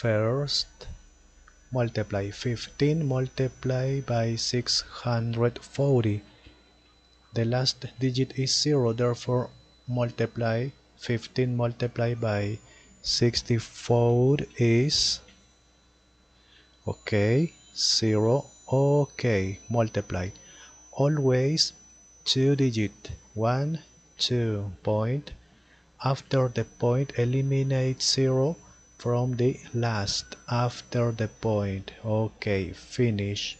first multiply 15 multiplied by 640 the last digit is 0 therefore multiply 15 multiplied by 64 is okay 0 okay multiply. Always two digit 1 2 point. After the point eliminate 0 from the last after the point. Okay finish